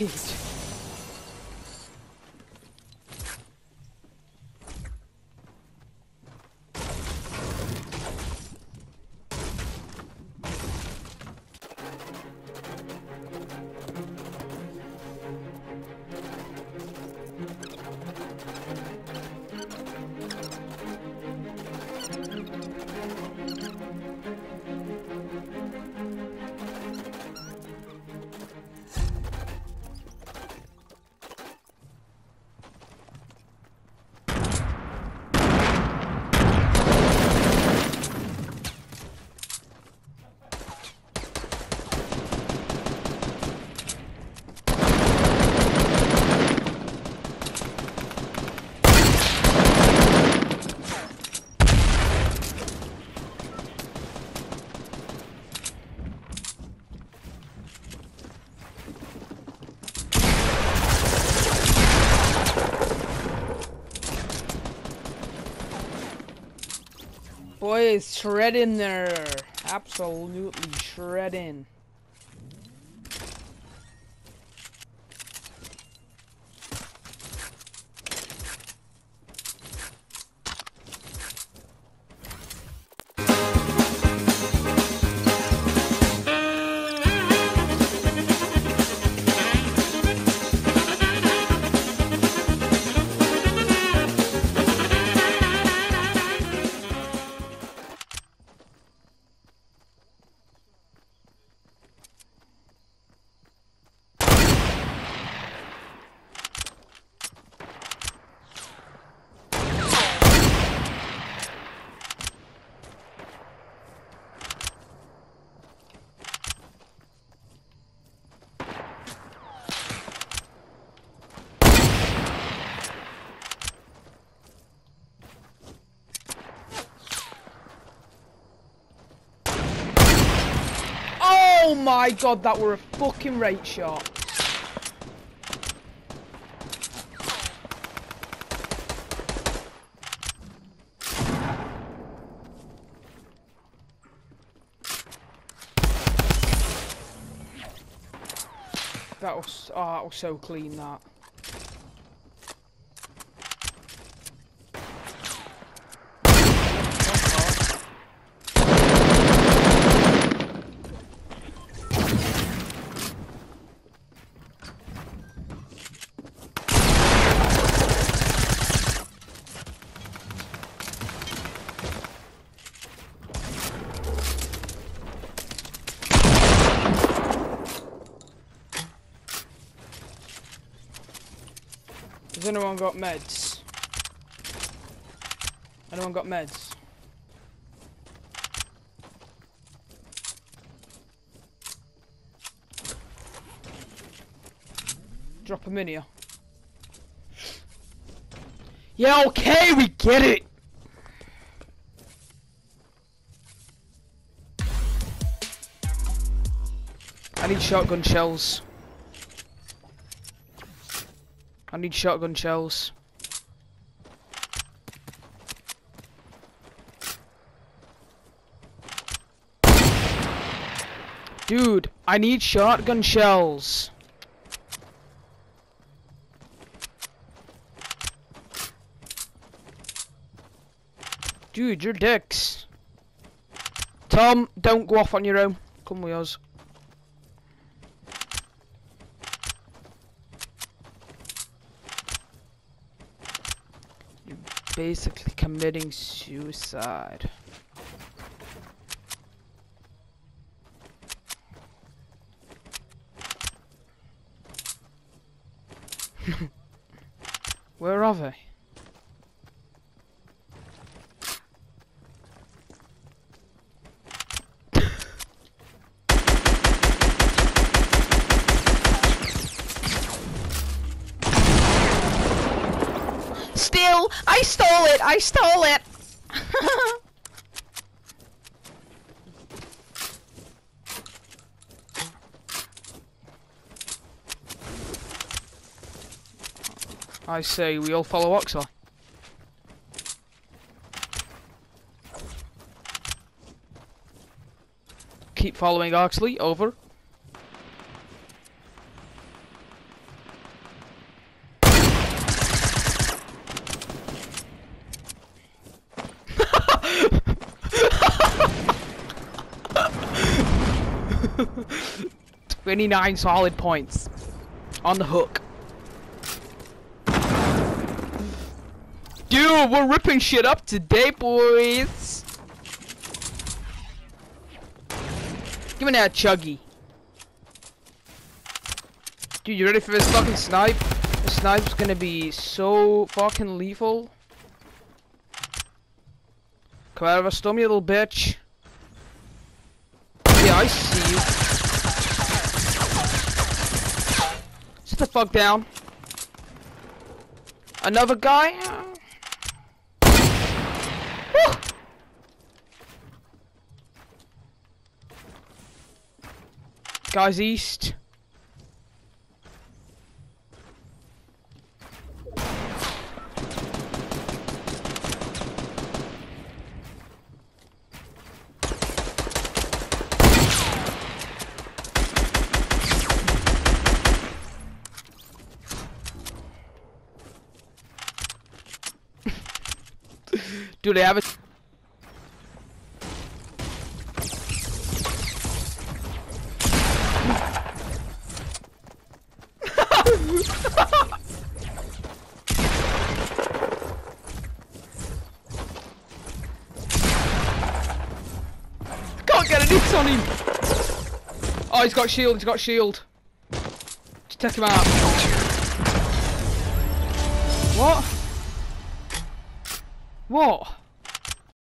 did. Boys, shredding there. Absolutely shredding. My god, that were a fucking rate shot. That was, oh, that was so clean, that. Anyone got meds? Anyone got meds? Drop in here. Yeah, okay, we get it! I need shotgun shells. I need shotgun shells. Dude, I need shotgun shells. Dude, you're dicks. Tom, don't go off on your own. Come with us. You're basically committing suicide. Where are they? I stole it. I stole it. I say we all follow Oxley. Keep following Oxley, over. 29 solid points. On the hook. Dude, we're ripping shit up today, boys. Give me that chuggy. Dude, you ready for this fucking snipe? The snipe's gonna be so fucking lethal. Come out of a storm, you little bitch. I see you. Sit the fuck down. Another guy? Guys east. Do they have it? Can't get a hit on him. Oh, he's got shield. He's got shield. Just take him out. What? What?